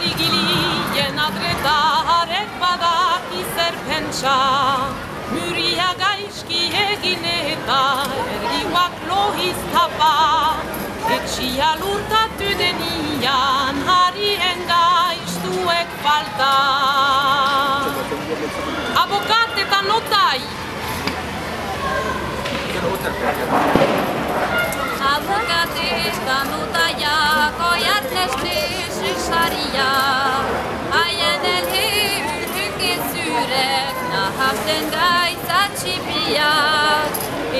Adigilien adreta harek bada izer pentsa Muria gaizki egin eta ergiuak lohiz tapa Etxia lurtatu denian harien gaiztuek falta. Abokat eta notai! Abokat eta notaiak oiat lesbik Maria. Ayan elhim hüke sürek. Na haften gayza çibriya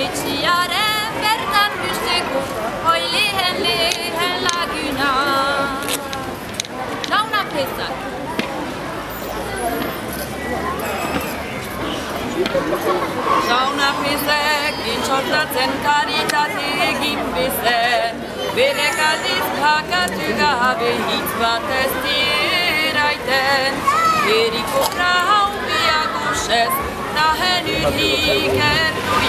İçi yarem verdan müştekum Hoyli henli henla günah Rauna pesak Rauna pesak İnçortatzen karitategin bizen Bere kaldiz pakatu gabe hitz bat ez diraiten Eriko hau biagusez nahen unik erdu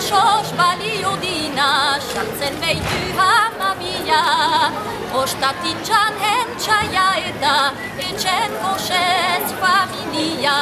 sos balio dina, sartzen behitu hamabia Ostatitxan entxaia eta etxen goxez familia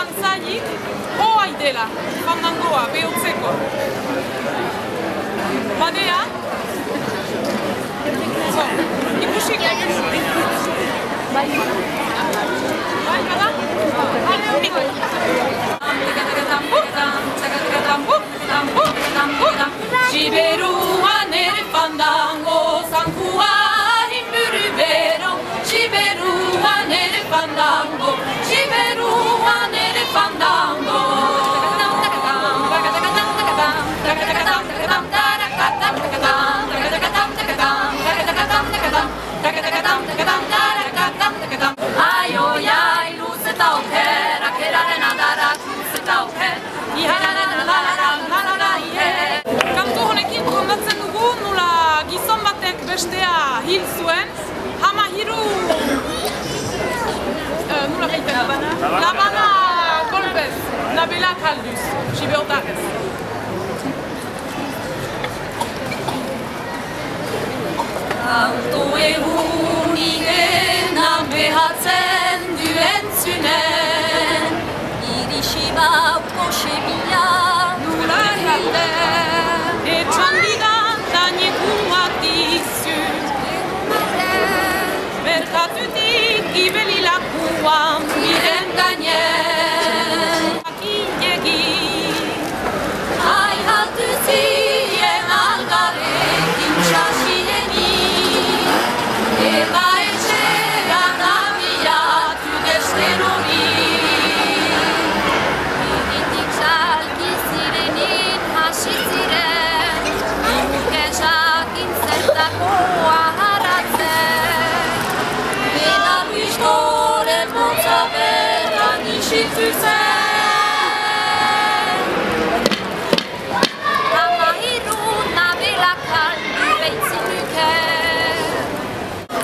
Fandango dantzaiik hoai dela, fandangoa, behotzeko. Badea? Zo, ikusiko. Bai. Bai, bada? Hale, honik. Siberuan ere לבנה קולפס, נבילה קלדוס, שווה אותך.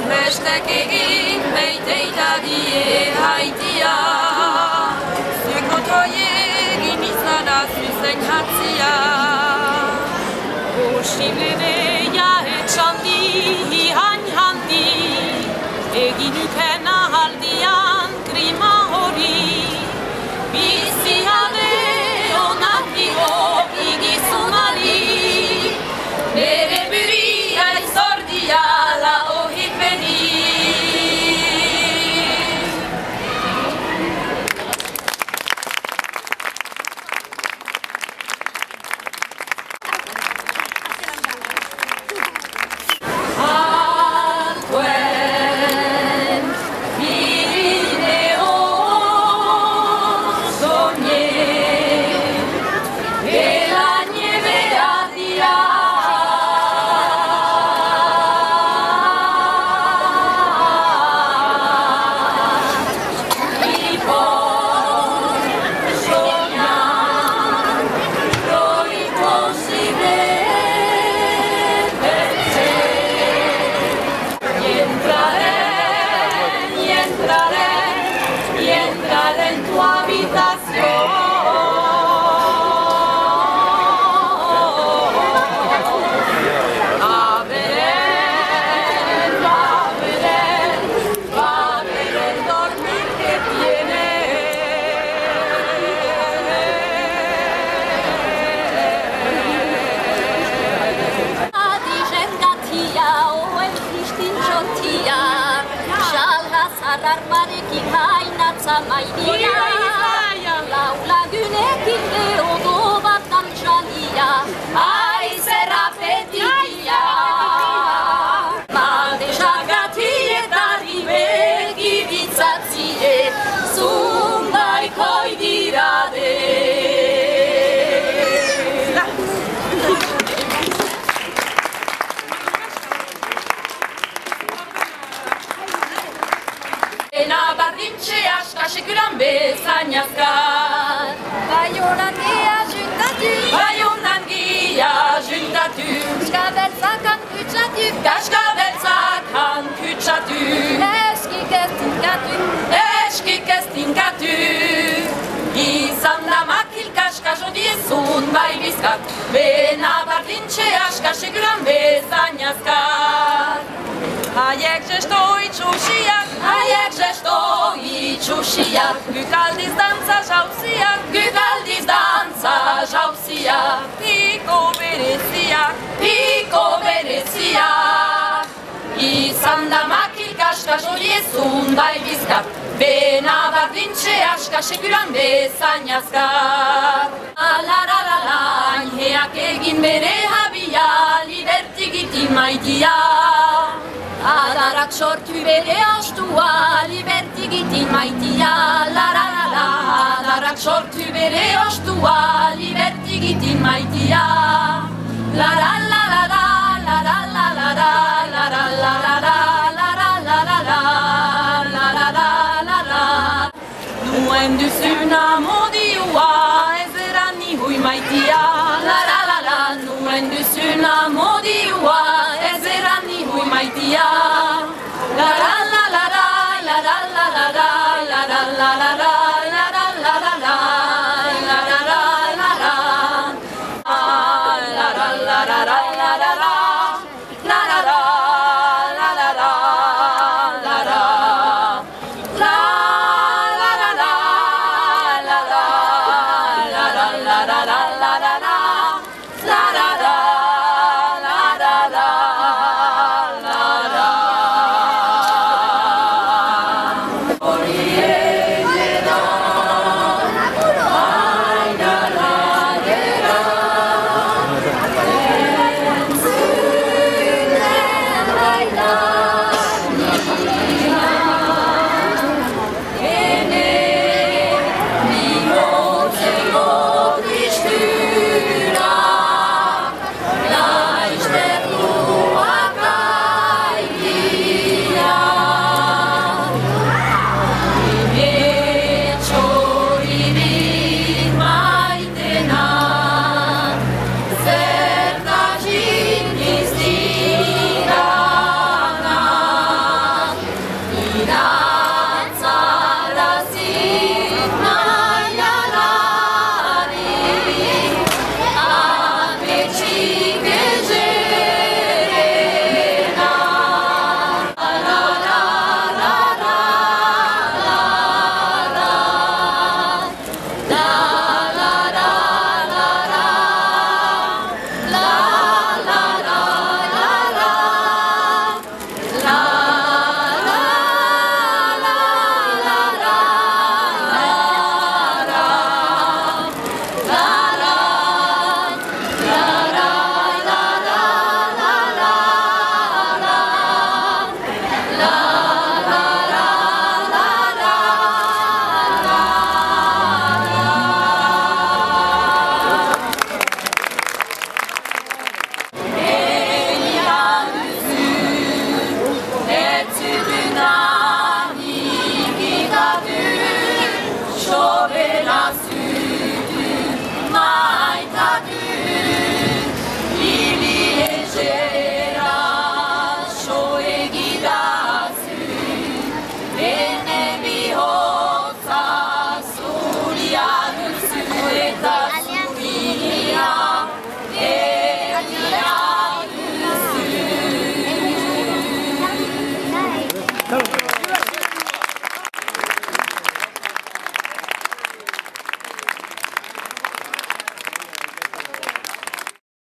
Bestek egin beiteita die haitia Zuko egin izana zuzen jatzia Posible armare ki hainatza maidia bai bizkat. Bena bardintxe aska sekuran bezain azkar. Haiek gesto itxusiak, haiek gesto itxusiak, guk aldiz dantza jauziak, guk aldiz dantza jauziak, piko bereziak, piko bereziak. Izan da makil kaska joriezun bai bizkat, bena bardintxe aska sekuran bezain azkar. La la la la, heak egin bere habia, libertigiti maitia. Adarak sortu bere astua Libertigitin maitia La la la la Adarak sortu bere ostua, libertigitin maitia. La la la la la, la la la la la, la la la la la, la la Nuen duzuna modioa, ez erani hui maitia. La la la la, nuen duzuna modioa, ez erani hui maitia.